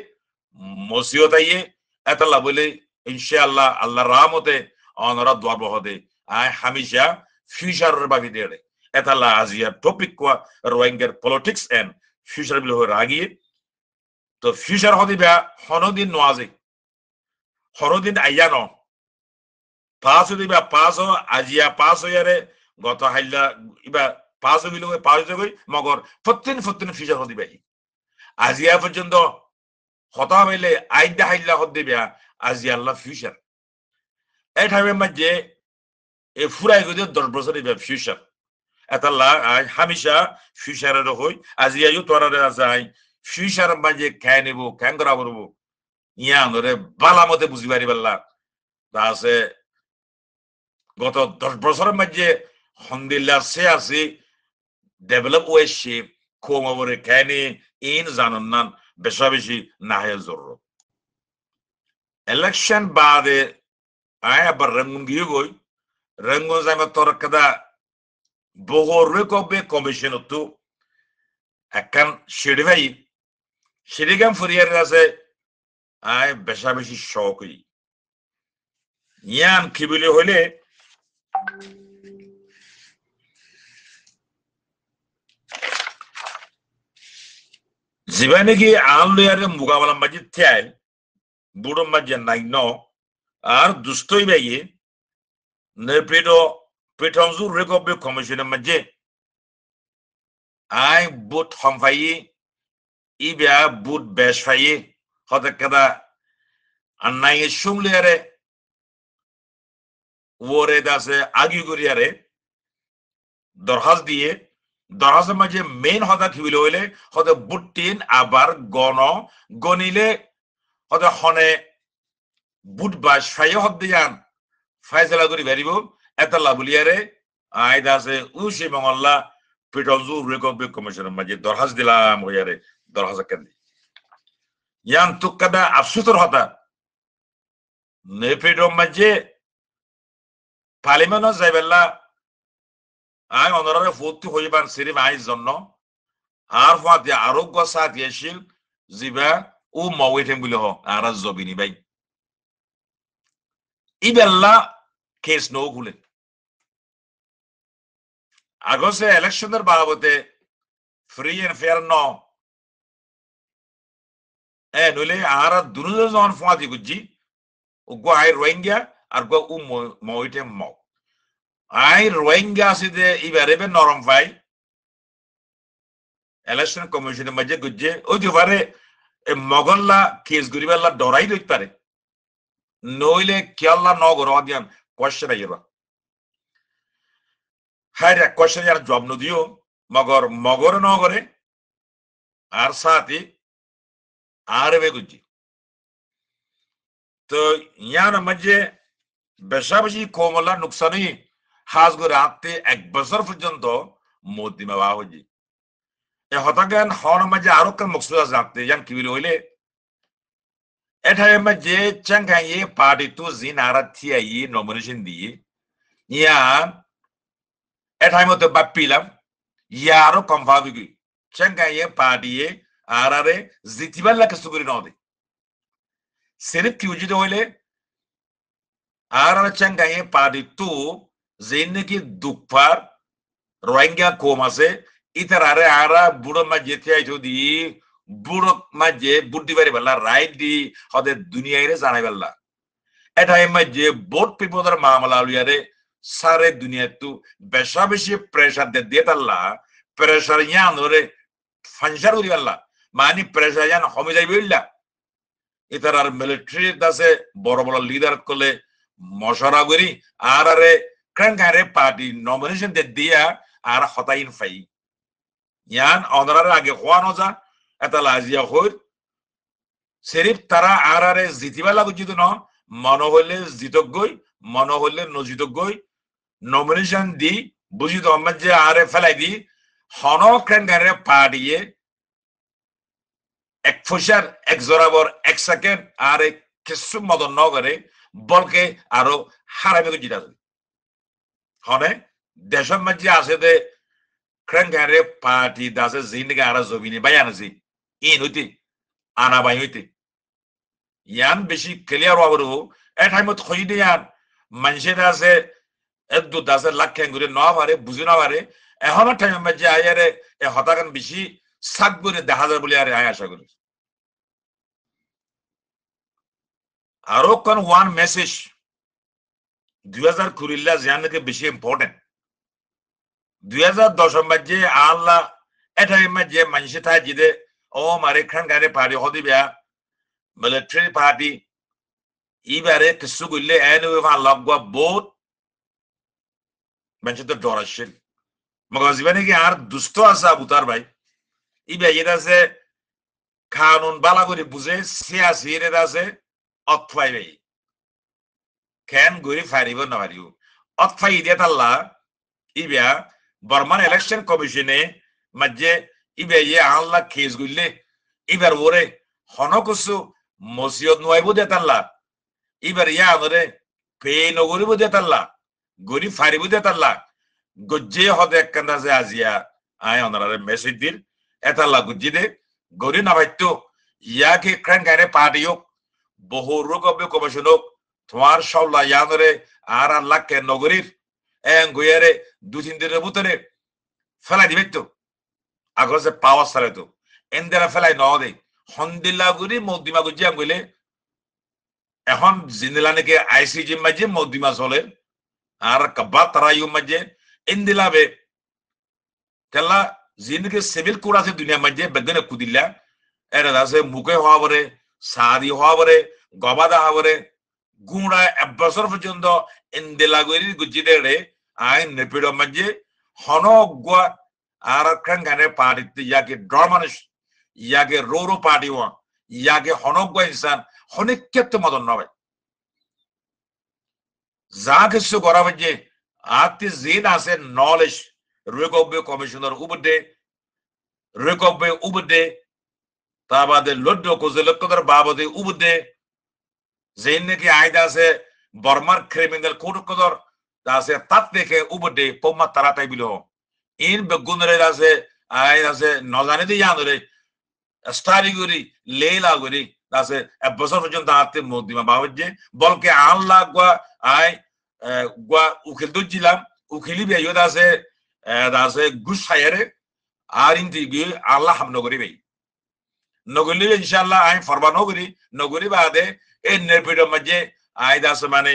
মসিয়ত আইয়ে এতলা বলে ইনশাআল্লাহ আল্লাহ রামতে অনরা দোয়া বহদে আই হামিশা, ফিউচারের বাকি দেড়ে এতালা আজিয়া টপিক কোয়া, রোহিঙ্গার পলিটিক্স এন্ড ফিউচার বিল হয়ে রাগিয়ে তো ফিউচার হদি বেয়া হনদিন নোয়াজে হরদিন আইয়া ন পাঁচ দিবা পাঁচ আজিয়া পাঁচ হইয়ারে গত হাইলা ইবা পাঁচ হইল পাঁচ হই মগর ফত্তিন ফত্তিন ফিচার হদিবাই আজিয়া পর্যন্ত হতা হইলে আইদা হাইলা হদ দিবা আজি আল্লাহ ফিউচার এই টাইমের মাঝে এ ফুরাই গিয়ে দশ বছর ইবা ফিউচার এটা হামিশা ফিউচারের হই আজি আইও তোরারে যায় ফিউচার মাঝে খাই নিব খ্যাং করা করব ইয়া ধরে বালা মতে বুঝি পারি পারলা আছে গত দশ বছরের মাঝে হন্দিল্লা সে আছে ডেভেলপ হয়েছে কম অবরে খাইনি ইন জানান নান বেশা বেশি না হয়ে জরুরত ইলেকশন বাদে আয় আবার রঙ্গুন গিয়ে গই। রঙ্গুন যাইমা তোর কাদা বহু কবে কমিশন তো একখান সিঁড়ি ভাই সিঁড়িগাম ফুরিয়ার আছে, আয় বেশা বেশি শখ ইয়ান খিবিলি হইলে জীবানেকি আন লয়ারে মুগাবালা মাঝে থিয়াই বুড়ো মাঝে নাই ন আর দুষ্টই বাইয়ে নেপ্রিডো পিঠংজু রেকবে কমিশনের মাঝে আই বুট হমফাইয়ে ইবিয়া বুট বেশ ফাইয়ে হতে কেদা আন্নাই সুংলিয়ারে ওরে দাসে আগি করিয়ারে দরহাজ দিয়ে দরহাজের মাঝে মেইন হতা থিবিলে হইলে হতে বুটটিন আবার গণ গনিলে হতে হনে বুট বাস ফাইয়ে হদ দিয়ান ফাইসলা করি বেরিব, এতলা বলিয়ারে আই দাসে উসি মঙ্গল্লা পিটলজু রেকবে কমিশনের মাঝে দরহাজ দিলাম হইয়ারে দরহাজ কেন্দি ইয়ান তুক্কাদা আফসুতর হতা নেপিডম মাঝে পার্লিমেন্ট যাইবেলা আই অনরারে ফুর্তি হইবার সিরিম আই জন্য আর ফাতে আরোগ্য সাথ ইয়াশিল জিবা ও মওয়েটেম বলে হ আর জবিনি ভাই ইবেল্লা কেস নো খুলে আগসে ইলেকশনের বাবতে ফ্রি এন্ড ফেয়ার ন এ নইলে আর দুনুজন জন ফাতি গুজি উগো আই রোহিঙ্গা মওয়েটেম মও আই রোহিঙ্গা আছে যে এবারে বে নরম ভাই ইলেকশন কমিশনের মাঝে গুজে ওই যে পারে মগল্লা কেস গরিবাল্লা ডরাই দইতে পারে নইলে কেল্লা নগর অদিয়ান কোশ্চেন আইবা হাই রে কোশ্চেন আর জব নদিও মগর মগর নগরে আর সাথে আর বে গুজি তো ইয়ার মাঝে বেশাবেশি কোমলা নুকসানি হাজ করে আনতে এক বছর পর্যন্ত মোদি মা হজি এ হতাগান হন মাঝে আরও কেন মকসুদ আছে আনতে ইয়ান কি হইলে? এঠাই মাঝে চাঙ্গা ইয়ে পার্টি তো জিন আরা থিয়া ইয়ে নমিনেশন দিয়ে, ইয়ান এঠাই মতো বাপ্পিলাম ইয়া আরও কম ভাবি গই চাঙ্গা ইয়ে পার্টি ইয়ে আরারে জিতিবার লাগে সুগুরি নদে। সিরিপ কি উজিত হইলে? আর চাঙ্গা ইয়ে পার্টি তো যেনেকি দুঃখার রোহিঙ্গা কম আছে ইতার আরে আরা বুড়ো মা যেতে আইছো দি বুড়ো মা যে বুদ্ধি বাড়ি বেলা রাইট দি হদে দুনিয়ায় রে জানাই বেলা এটা এমা যে বোট পিপদের মামলা লুয়ারে সারে দুনিয়া তু বেশা বেশি প্রেশার দে দিয়ে তাল্লা প্রেশার ইয়ান ওরে ফাংশার করি বেলা মানি প্রেশার ইয়ান হমে যাই বললা ইতার আর মিলিটারি দাসে বড় বড় লিডার করলে মশরা করি আর আরে ক্রাঙ্কারে পার্টি নমিনেশন দে দিয়া আর হতাইন ফাই। ইয়ান অনারার আগে হওয়ানো যা এটা লাজিয়া হইর। সেরিফ তারা আর আরে জিতিবা লাগুজিত ন, মন হইলে জিতক গই, মন হইলে নজিতক গই। নমিনেশন দি বুঝি তো আমার যে আরে ফেলাই দি, হন ক্রাঙ্কারে পার্টিয়ে এক ফুসার, এক জোরাবর এক সেকেন্ড, আর কিছু মদন নগরে বলকে আরও হারাবে জিতা হনে? দেশের আছে দে, ক্রাঙ্গারে পার্টি দাসে জিন্দিগি আরা জমিনে বাই আনছি ইন হইতে, আনা বাই হইতে। ইয়ান বেশি ক্লিয়ার এ টাইমত হই দিয়ে ইয়ান। আছে এক দু দাসে লাখ খেং করে ন পারে বুঝি না পারে এখন টাইমের মাঝে আয়ারে এ হতাকান বেশি সাক করে দেখা যায় বলে আরে আয় আশা করি আরও কোন ওয়ান মেসেজ দুই হাজার কুড়িল্লা জিয়ানকে বেশি ইম্পর্টেন্ট দুই হাজার দশের মাঝে আল্লাহ এটাই যে মানুষ থাকে জিদে, ও মারে খান গানে পার্টি হদি বেয়া মিলিটারি পার্টি ইবারে কিছু করলে এনে আল্লাহ বহুত। মানুষ তো ডর আসছিল মগর জীবনে কি আর দুষ্ট আছে আবুতার ভাই। ইবা এটা আছে কানুন বালা করে বুঝে, সে আছে এটা আছে। অথফাই ভাই কেন গরি ফারিব না ফারিব অথফাই দিয়ে তাল্লা ইবা বর্মান ইলেকশন কমিশনে মাঝে ইবা ইয়ে আল্লাহ কেস গুললে ইবার ওরে হনকুসু মসিয়ত নুয়াইব দিয়ে তাল্লা ইবার ইয়া আনরে পে নগরিব দিয়ে তাল্লা গরি ফারিব দিয়ে তাল্লা গজ্জে হদে একখানা যে আজিয়া আয় অনারে মেসেজ দিল। এতাল্লা গুজ্জি দে। গরি না ভাইতো ইয়াকে ক্রান গানে পাডিও বহু রোগ অব্য কমিশনক তোমার সবলা ইয়ানরে আর আল্লাহ কে নগরীর এন গুয়ারে দু তিন দিনের ভিতরে ফেলাই দিবে তো। আগর যে পাওয়া সারে তো। এন্দেরা ফেলাই ন দে হন্দিল্লা গুরি মৌদিমা গুজি আঙ্গুলে এখন জিন্দিলা নাকি আইসিজি মাঝে মৌদিমা চলে। আর কাব্বা তারাইও মাঝে। ইন্দিলাবে কেলা জিনকে সিভিল কোড আছে দুনিয়া মাঝে বেগনে কুদিল্লা এর আছে মুখে হওয়া পরে সাদি হওয়া পরে গবাদা হওয়া পরে গুঁড়া এক বছর পর্যন্ত ইন্দিলা গরি গুজিদে আই নেপিড মাঝে হন গুয়া আর খান গানে ইয়াকে ডর মানুষ ইয়াকে রো রো হওয়া ইয়াকে হনগুয়া ইনসান হনিক ক্ষেত্রে মদন নয় যা কিছু করা হচ্ছে আত্মি জিন আছে নলেজ রেকব্বে কমিশনার উবদে রেকব্বে উবদে তার বাদে লড্ড কোজে লক্ষ্যদার বাবদে উবদে। জিন নাকি আইদা আছে, বর্মার ক্রিমিনাল কদর আছে তাত দেখে উবদে পম্মা তারা তাই বিলো। ইন বেগুনরে আছে আই আছে নজানে জানরে, স্টারি গুরি, লেলা গুরি আছে এক বছর পর্যন্ত মদিমা বাবজে বলকে আল্লাহ গুয়া আই গুয়া উকিল দুজিলাম উকিলি বে ইয়োদ আছে আছে গুস আর ইন্তি গি আল্লাহ হাম নগরি বে নগলি ইনশাআল্লাহ আই ফরবা নগরি নগরি বাদে এ নেরপিড মাঝে আই দাস মানে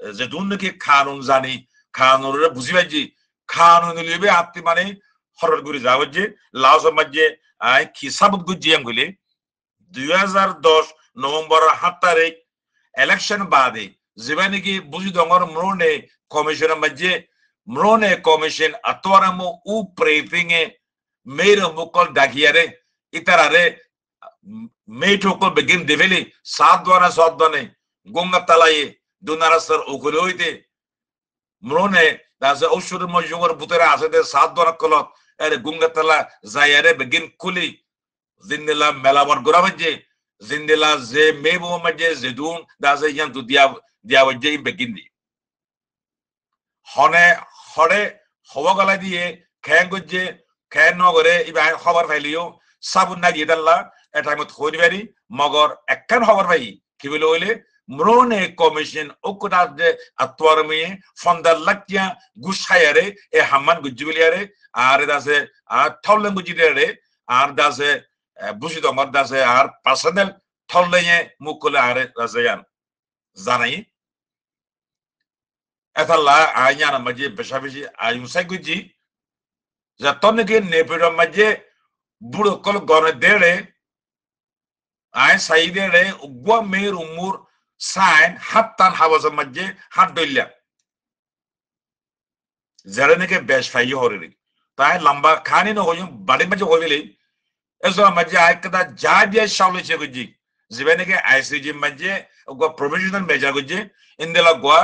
যে দুন নাকি কানুন জানি কানুন বুঝি পাইছি কানুন লিবে আত্মি মানে হরর গুরি যাওয়ার লাউস মাঝে আই খিসাব গুজিয়াম গুলি দুই হাজার দশ নভেম্বর সাত তারিখ ইলেকশন বাদে যেবা নাকি বুঝি দঙর মরনে কমিশনের মাঝে মরনে কমিশন আতোয়ারামো উ প্রেপিং এ মেয়ের মুকল ডাকিয়ারে ইতারারে মেয়েটুকল বেগিন দেভেলি সাত দোয়ানা সাত দোয়ানে গঙ্গা তালায়ে দুনারাস্তর উকুলে হইতে মরনে দাসে ঔষধ মজুগর বুতরে আছে দে সাত দোয়ানা কলত। এর গঙ্গা তালা যাইয়ারে বেগিন কুলি। জিন্দিলা মেলাবর গোরা মাঝে জিন্দিলা যে মেবো মাঝে জেদুন দাসে ইয়ান তু দিয়া দিয়া ওজে বেগিন্দি হনে, হরে হওয়া গলা দিয়ে, খেয়ে গজ্জে, খেয়ে নগরে ইবা খবর ফাইলিও। সাবুন না দিয়ে দাল্লা এটা মত হইনি পারি। মগর একখান খবর পাই, কি বলে হইলে মরনে কমিশন ওকুটা যে আত্মার মেয়ে, ফন্দার লাকিয়া গুসায়ারে এ হাম্মান গুজ্জি বলিয়ারে আর দাসে, আর থললেন গুজ্জি রে, আর দাসে বুঝি তোমার দাসে, আর পার্সোনাল থললেন মুখ করলে আরে দাসে জানাই। এথাল্লা আইয়ানা মাঝে বেশা বেশি আয়ুন সাই গুজি যা তনকে নেপিড মাঝে বুড়ো কল গনে দেড়ে আই সাই দেড়ে উগ্বা মেয়ের উমুর সাইন হাত টান হাবাস মাঝে হাত ডইলা যারা নাকি বেশ ফাই হরে তাই লম্বা খানি না হইম বাড়ি মাঝে হইলে এসব মাঝে আই কথা যা দিয়ে চে গুজি জিবে নাকি আইসিজি মাঝে উগ্বা প্রফেশনাল মেজর গুজি ইন্দেলা গোয়া,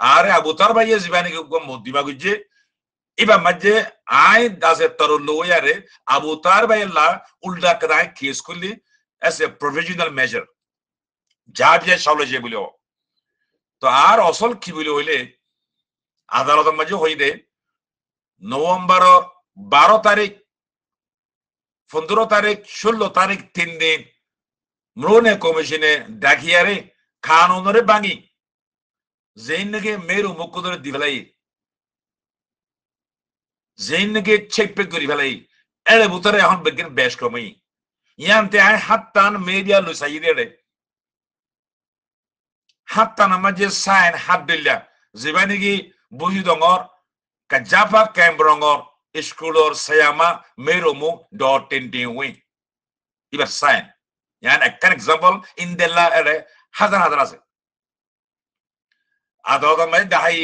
আরে আবুতার ভাইয়ে জিবানি গো মদিমা গুজে ইবা মাঝে আই দাসে তরু লোয়ারে আবুতার ভাইয়েলা উল্টা করায় কেস করলি এস এ প্রফেশনাল মেজার যা বিয়ে সামলে যে বলে তো আর অসল কি বলে হইলে, আদালতের মাঝে হইলে, নভেম্বর বারো তারিখ, পনেরো তারিখ, ষোলো তারিখ, তিন দিন মৃণে কমিশনে ডাকিয়ারে কানুনরে ভাঙি জেইনকে মেরু মুখ ধরে দি ফেলাই। যেই জেইনকে চেক করি ফেলাই। এড়ে বুতরে এখন বেগিন বেশ কমই। ইয়ান্তে আই হাত টান মেডিয়া লুসাই দে হাত টান আমার যে সাইন হাত দিল্লা zibanigi buhi dongor ka japa kembrongor স্কুলৰ সেয়ামা মেরোমু ডট টেন্টিং উই এবার সাইন ইয়ান একটা এক্সাম্পল ইন ইন্দেল্লা এরে হাজার হাজার আছে আদত মাই দাহাই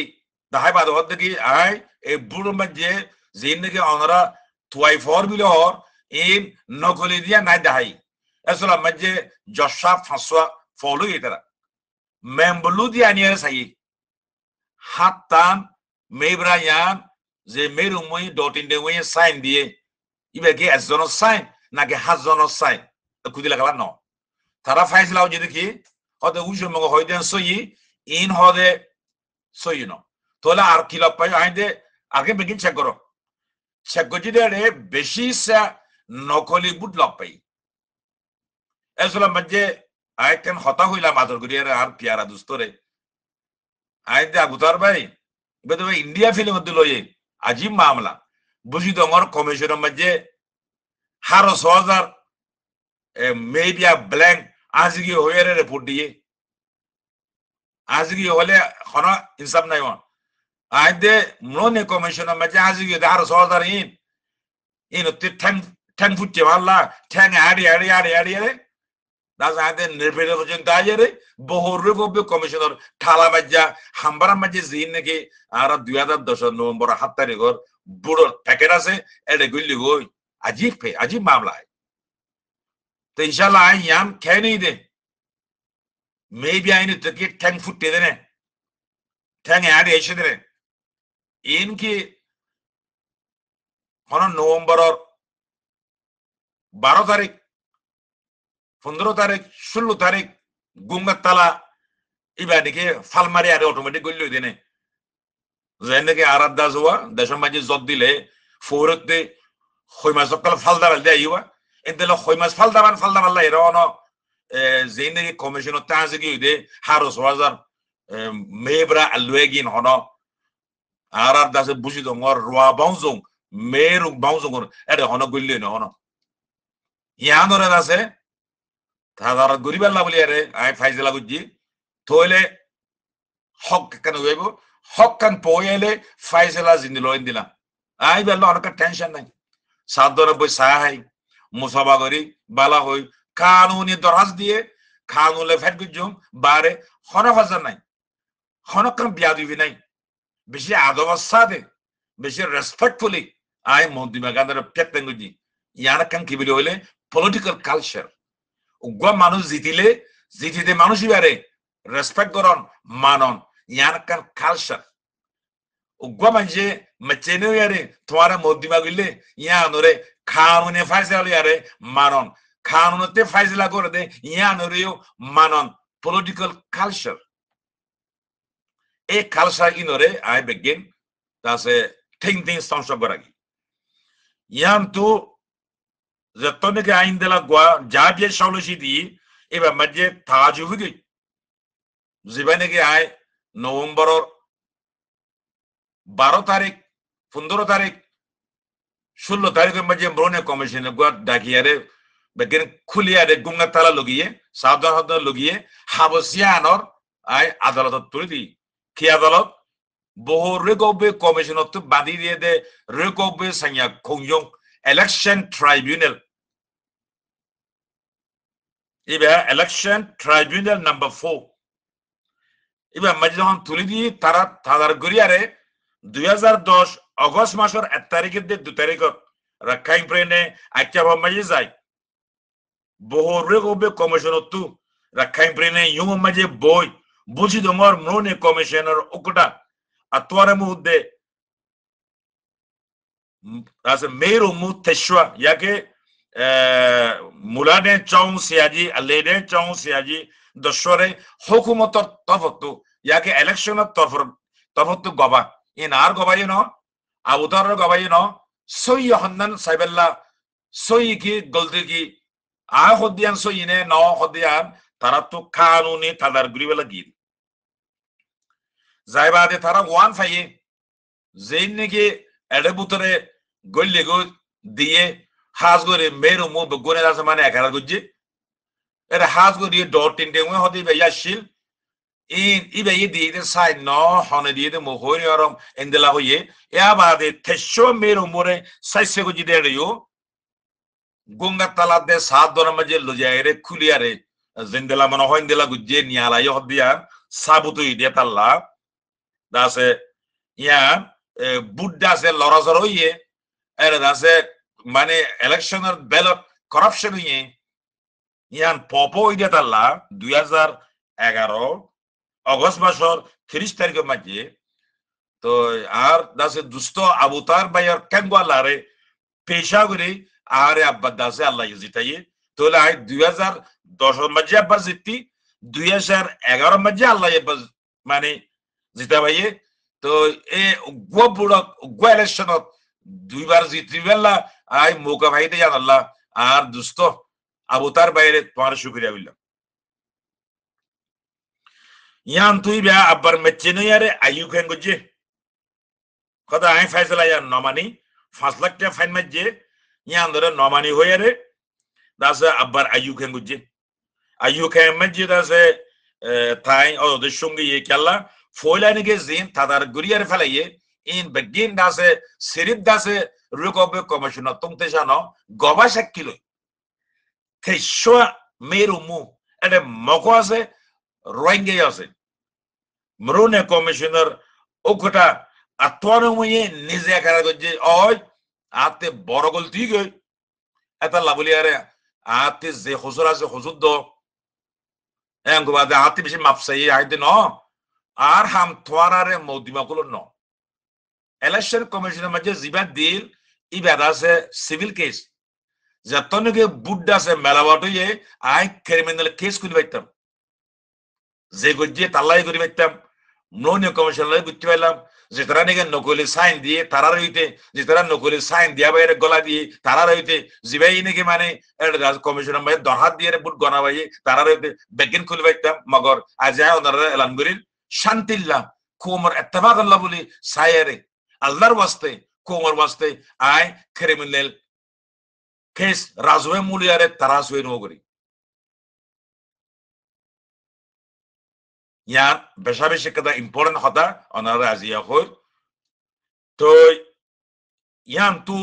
দাহাই বাদ হদ কি আই এ বুড়ো মাঝে জিন্দগি অনরা ইন নকলি দিয়া নাই দাহাই। এসলা মাঝে জশা ফাঁসুয়া ফলো ইতারা মেম্বলু দিয়া নিয়ে সাই হাত্তান মেবরা ইয়ান যে মেরু মই ডট ইন মই সাইন দিয়ে। ইবে কি একজনের সাইন নাকি হাজজনের সাইন কুদিলা কালা ন। তারা ফাইসলাও যদি কি, হতে উজো মগ হইদেন সই ইন হদে সই ন। তোলা আর কি লাভ পাই আইদে আগে বেগিন চেক করো চেক করছি রে বেশি সা নকলি বুট লাভ পাই। এসলা মধ্যে আইতেন হতা হইলাম আদর করিয়ার আর পিয়ারা দুস্তরে আইদে আগুতার ভাই বেদে ইন্ডিয়া ফিল্ম লয়ে আজিব মামলা। বুঝি তোমার কমিশনের মধ্যে হারো ছ হাজার মেডিয়া ব্ল্যাঙ্ক আজকে হয়ে রিপোর্ট দিয়ে। আজকে হলে খন ইনসাফ নাই আইদে মনে কমিশনের মধ্যে আজকে হারো ছ হাজার ইন। ইন ঠ্যাং ঠ্যাং ফুটছে মারলা ঠ্যাং আড়ি আড়ি আড়ি আড়ি আড়ি নির্ভীড় পর্যন্ত আইয়ারে বহুর গব্য কমিশনার ঠালা বাজ্যা হাম্বারা মাঝে জিন নাকি আর দুই হাজার দশ নভেম্বর সাত তারিখর বুড়ো প্যাকেট আছে এটা গুলি গই আজিব ফে আজিব মামলা তো ইনশাল্লাহ আই ইয়াম খেয়ে নেই দে মেবি আইনি তোকে ঠ্যাং ফুটে দেনে ঠ্যাং আড়ি এসে দেনে ইন কি হন নভেম্বরের বারো তারিখ, পনেরো তারিখ, ষোলো তারিখ গুঙ্গাতলা ইবা নাকি ফালমারি আর অটোমেটিক গল্য দিনে। যেনেকে আরাত দাস হওয়া দেশের মাঝে জব দিলে ফৌরতে হই মাছ সকাল ফালদার দিয়ে আইবা এতে হই মাছ ফালদাবান ফালদাবান লাই রন যে নাকি কমিশনের তাজে গিয়ে দে হারস হাজার মেবরা আলুয়েগিন হন। আর আর দাসে বুঝি দঙ্গর রোয়া বাউজং মেরুক বাউজং এটা হন গল্য ন হন ইয়ানরে দাসে তারা গরিবাল্লা বলি আরে আই ফাইজলা গুজি থইলে হক কেন হইব? হক কান পয়েলে ফাইজলা জিন্দি লইন দিলাম। আই বেল্লা অনেক টেনশন নাই। সাদরে বই সাহাই মুসাবা করি, বালা হই, কানুনি দরাজ দিয়ে খানুলে ফেট গুজুম বারে হন হাজার নাই। হনক কান বিয়া দিবি নাই? বেশি দে বেশি রেসপেক্টফুলি আই মন্দিমা গানের পেটেন গুজি ইয়ার কান কি বলি হইলে পলিটিক্যাল কালচার উগ্র মানুষ জিতিলে জিতিতে মানুষই বারে রেসপেক্ট করন মানন। ইয়ার কান কালচার উগ্র মানুষে মেচেনে ইয়ারে তোমার মদ্দিমা গইলে ইয়া নরে খানুনে ফাইসলা ইয়ারে মানন। খানুনতে ফাইসলা করে দে ইয়া নরেও মানন। পলিটিক্যাল কালচার এই কালচার ইনরে আই বেগিন তাসে থিং থিং সংসব করাগি ইয়ান তো দিয়ে সলসি দি এবার মাঝে তাজু হয়ে গই যেবা নাকি আয় নভেম্বরের বারো তারিখ পনেরো তারিখ ষোলো তারিখের মাঝে ব্রনে কমিশনে গোয়া ডাকিয়ারে বেগেন খুলিয়ারে গুঙ্গা তালা লগিয়ে সাবধান সাবধান লগিয়ে হাবসিয়া আনর আয় আদালতত তুলে দি কি আদালত বহু রেগবে কমিশনত বাঁধি দিয়ে দে রেগবে সাইয়া খংজং election tribunal. এবার election tribunal number four. এবার মাঝে যখন তুলে দিয়ে তারা তাদের গড়িয়ারে দুই হাজার দশ অগস্ট মাসের এক তারিখের দিয়ে দু তারিখত রাখাইন প্রেনে আচ্ছা মাঝে যায় বহু রেগবে কমিশনত রাখাইন প্রেনে ইউম মাঝে বই বুঝি তোমার মনে কমিশনের ওকটা আতোয়ারে মুহূর্তে alltså mer och yake eh mulane chong siaji alene chong siaji দশরে হুকুমতর তরফতু ইয়াকে ইলেকশনের তরফ তরফতু গবা ইন আর গবাই ন আবুদার গবাই ন সই হন্নান সাইবেল্লা সই কি গলতি কি আ হদিয়ান সই নে ন হদিয়ান তারা তো কানুনি তাদার গুরিবেলা গির যাইবাদে তারা ওয়ান ফাইয়ে এডে বুতরে গল্লে গো দিয়ে হাজ করে মেরু মু গনে আছে মানে একারা গুজি এর হাজ করে দিয়ে ডট তিনটে মে হতে বে ইয়াশিল in ibe yidi de sai no hone di de mo hori orom endela hoye ya ba de tesho mero more sai se go jide re yo gunga tala de saat sadona maje lo jaire kuliare zindela mano ho endela gujje niala yo hodiya sabutu ide talla da se ya se lorozoro ye era da se মানে ইলেকশনের ballot corruption ইয়ে ইয়ান পপো ইডে তাল্লা, দুই হাজার এগারো August মাসর তিরিশ তারিখের মাঝে, তো আর দাসে দুস্থ আবুতার বাইর কেঙ্গুয়া লারে পেশা করে আরে আব্বা দাসে আল্লাহ জিতাইয়ে, তাহলে আই দুই হাজার দশের মাঝে আব্বার জিততি, দুই হাজার এগারো মাঝে আল্লাহ মানে জিতা ভাইয়ে তো বুড়ো গো ইলেকশনত দুইবার জিতি বেলা আই মৌকা ভাইতে জান আল্লাহ। আর দুস্থ আবুতার বাইরে তোমার শুক্রিয়া বললাম ইয়ান তুই বে আব্বার মেচ্ছে নই আরে আইউ খেন গুজে কথা আই ফাইসলা ইয়ান নমানি, পাঁচ লাখ টাকা ফাইন মাঝে ইয়ান ধরে নমানি হয়ে রে দাসে আব্বার আইউ খেন গুজে আইউ খেন মাঝে দাসে তাই ওদের সঙ্গে ইয়ে খেলা। ফয়লানিকে জিন তাদার গুরিয়ার ফেলাইয়ে in begin dase sirip dase rukobe commissioner tungte jano goba shakilo te shwa meru mu, ede moko আছে রোহিঙ্গে আছে মরুনে কমিশনার ওকটা আত্মার মুয়ে নিজে একারা করছে ওই আতে বড় গলতি গই এটা লাবলি আরে আতে যে হুজুর আছে হুজুর দ এম বাদে আতে বেশি মাপসাই আইতে ন আর হাম তোয়ারারে মৌদিমা কুলো ন। ইলেকশন কমিশনের মাঝে জিবা দিল ইবাদ আছে সিভিল কেস যতনকে বুড আছে মেলাবাট হইয়ে আই ক্রিমিনাল কেস করে পাইতাম যে গজ্জে তাল্লাই করে পাইতাম নৌনীয় কমিশনার বুঝতে পারলাম যে তারা নাকি নকলি সাইন দিয়ে তারার হইতে, যে তারা নকলি সাইন দিয়া বাইরে গলা দিয়ে তারার হইতে জিবাই নাকি মানে কমিশনার মাঝে দরহাত দিয়ে বুট গনা বাইয়ে তারার হইতে বেগিন খুলে পাইতাম মগর আজ ওনারা এলান করিল। শান্তিল্লাহ কুমর এত্তেফাক আল্লাহ বলি সায়ারে। আল্লাহর ওয়াস্তে, কোমর ওয়াস্তে আই ক্রিমিনাল কেস রাজওয়ে মুলিয়ারে তারাসওয়ে নগরি। ইয়ার বেশা বেশি কথা ইম্পর্টেন্ট হতা, অনারা আজিয়া হই তো ইয়ান তু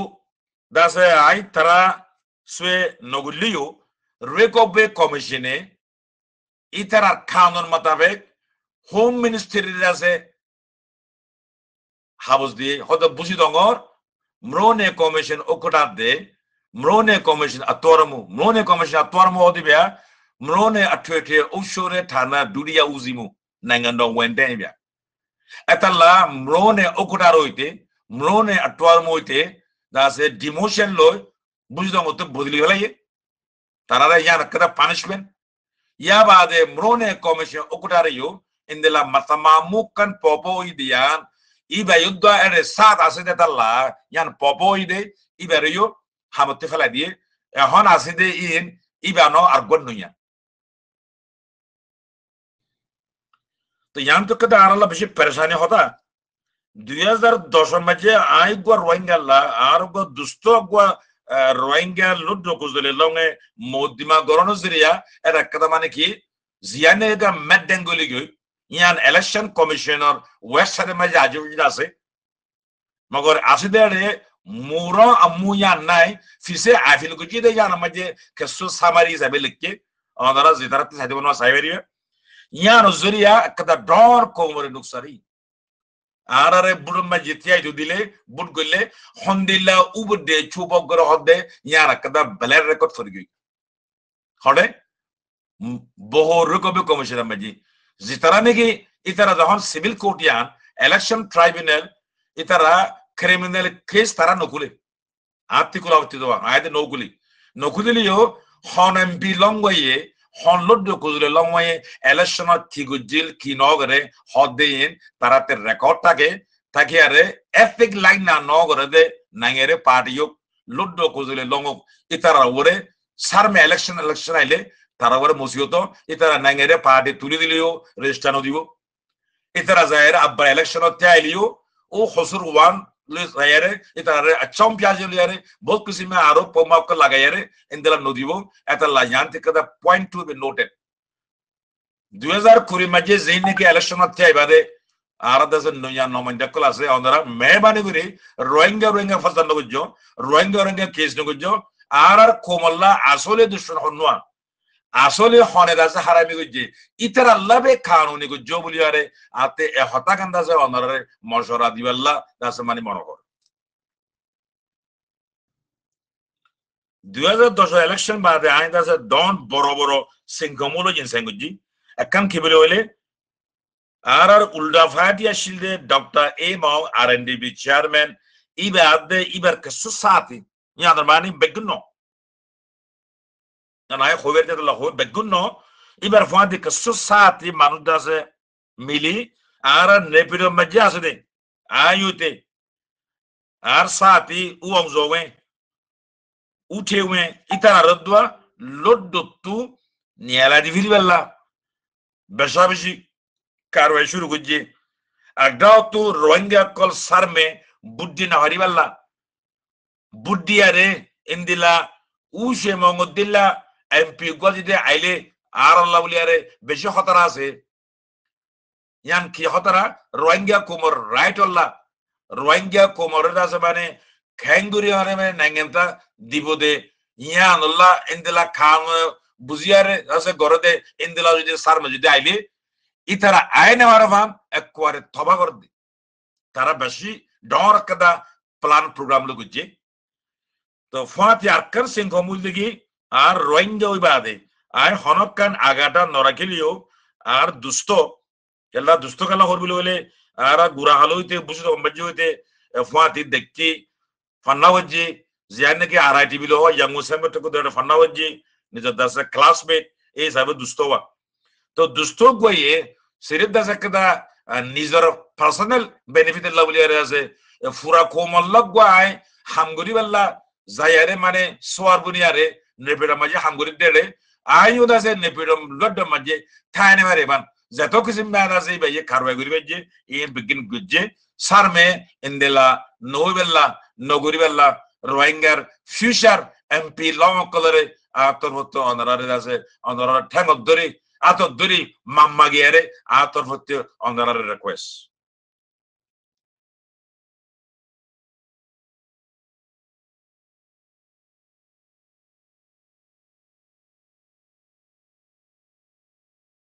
দাসে আই তারা সুয়ে নগুলিও রেকবে কমিশনে ইতারা কানুন মোতাবেক হোম মিনিস্ট্রির আছে হাবস দিয়ে, হয়তো বুঝি দঙর ম্রোনে কমিশন ওকটার দে, ম্রোনে কমিশন আতরমু ম্রোনে কমিশন আতরমু অদিবে ম্রোনে আঠুয়ে উসরে থানা দুরিয়া উজিমু নাঙ্গান্ড ওয়েন্টে বিয়া এতাল্লা, ম্রোনে ওকটার হইতে, ম্রোনে আতরমু হইতে, দাসে ডিমোশন লই, বুঝি দঙ তো বদলি হলাই তারারা ইয়ান punishment ya bade mrone commission okutare yo indela matamamukan popo idian iba yudda ere ইয়ান পপো ইদে ইবা রিও হামতে ফেলা দিয়ে এখন আছে দে ইন ইবা ন আর গন নইয়া তো ইয়ান তো কদা আরালা বেশি পরেশানি হতা দুই হাজার দশের মাঝে আই গো রোহিঙ্গা আর গো দুস্থ গো রোহিঙ্গা লুড কুজলে লঙ্গে মদিমা গরণ জিরিয়া এটা কথা মানে কি জিয়ানে গা মেট ডেঙ্গুলি ইয়ান ইলেকশন কমিশনার ওয়েবসাইটে মাঝে আজীবন আছে। মগর আসিদারে মুরা আমু ইয়ান নাই ফিসে আফিল গুজি দে ইয়ান মাঝে কেসু সামারি হিসাবে লিখকে। আমাদের জিতারাতে সাইতে বনো সাইবেরিয়া ইয়ান জরিয়া কদা ডর কোমরে নুকসারি আরারে বুড়ম মাঝে তিয়াই দিলে বুট গলে হন্দিল্লা উবদে চুবক গর হদে ইয়ান কদা বেলের রেকর্ড ফর গই হড়ে বহু রকবে কমিশনার মাঝে। ইতারা নাকি ইতারা যখন সিভিল কোর্ট ইয়ান ইলেকশন ট্রাইব্যুনাল ইতারা ক্রিমিনাল কেস তারা নকুলে আর্টিকুল আবর্তিত আয়াতে নৌকুলি নকুলিও হন এম বি লঙ্গয়ে হন লড্ডু কুজুলে লঙ্গয়ে ইলেকশন থিগুজিল কি নগরে হদেইন তারাতে রেকর্ডটাকে তাকে আরে এফিক লাইন না নগরে দে নাঙেরে পার্টিও লড্ডু কুজুলে লঙ্গ ইতারা ওরে সারমে ইলেকশন ইলেকশন আইলে তারা ওরে মুসিয়ত ইতারা নাঙ্গেরে পার্টি তুলি দিলিও রেজিস্ট্রানো দিব ইতারা যায়ের আব্বা ইলেকশন আইলিও ও হসুর ওয়ান যায়েরে ইতারা আচ্ছম পিয়াজ লিয়ারে বহুত কিসিমে আরও পমাক লাগাইয়ারে ইন্দলা নদিব এটা লাজান থেকে পয়েন্ট টু বি নোটেড দুই হাজার কুড়ি মাঝে যেই নাকি ইলেকশন আছে এবারে আর দেশের নয়া নমাইন্দা কল আছে ওনারা মেহরবানি করে রোহিঙ্গা রোহিঙ্গা ফসান নগুজ রোহিঙ্গা রোহিঙ্গা কেস নগুজ আর আর কোমল্লা আসলে দুশ্মন হন্নুয়া আসলে হনের আছে হারামি গুজে ইতার আল্লাহ বে কানুনি গুজ বলি আরে, আতে এ হতাকান্ত আছে ওনারে মশরা দিবাল্লা দাসে মানে মনে কর। দুই হাজার দশ ইলেকশন বাদে আইন আছে দন বড় বড় সিংহমূল জিনসেন একখান কি হইলে, আর আর উল্টা ফাটিয়া শিলদে ডক্টর এ মাও আর এন ডিবি চেয়ারম্যান ইবে আদে ইবার কেসু সাথী, ইয়াদের মানে বেগুন na ay khober de la khober begun no ibar fandi ka society manu dase mili ara nepido majja asde ayute ar sati uong zowe utewe itara rodwa loddotu niala di vilbella beshabishi karwai shuru gujje agdaw tu rohingya kol sarme buddi na hariballa buddi are indila ushe mongodilla MP গজিতে আইলে আর আল্লাহ বলিয়ারে বেশি খতরা আছে। ইয়ান কি খতরা রোহিঙ্গা কোমর right আল্লাহ। রোহিঙ্গা কোমরের আছে মানে খেঙ্গুরি হরে মানে নাঙ্গেনটা দিব দে। ইয়ান আল্লাহ, ইন্দিলা খাম বুঝিয়ারে আছে গরদে ইন্দিলা যদি সার যদি আইলে ইতারা একবারে থবা করে দি। তারা বেশি ডর কাদা প্ল্যান প্রোগ্রাম লগুজে তো ফাতি আক্কার সিংহ মূল দিকে আর রোহিঙ্গা ওই বাদে। আর হনকান আগাটা নরাকিলিও আর দুস্থ কেলা দুস্থ খেলা করবিল হইলে, আর গুড়া হালো হইতে বুঝি অম্বাজি হইতে ফুয়াতি দেখছি, ফান্না হজ্জি জিয়ান নাকি আর আই টিভি লো ইয়াং ধরে ফান্না হজ্জি নিজের দাসে ক্লাসমেট এই হিসাবে দুস্থ হওয়া। তো দুস্থ গিয়ে, সিরিপ দাসে কেদা নিজের পার্সোনাল বেনিফিট বলি আছে ফুরা কোমল্লক গায় হামগুড়ি বেল্লা, যাইয়ারে মানে সোয়ার বুনিয়ারে nepiram maje hanguri dere ayu da se nepiram lodda maje tane mare ban zato kisim ba da se be ye karwa guri beje in begin gujje sarme indela novella noguri bella rohingar future mp long color আতর হতো অনারারে আছে অনারার ঠ্যাঙ্গ ধরি আতর ধরি মাম্মা গিয়ারে আতর হতে অনারারে request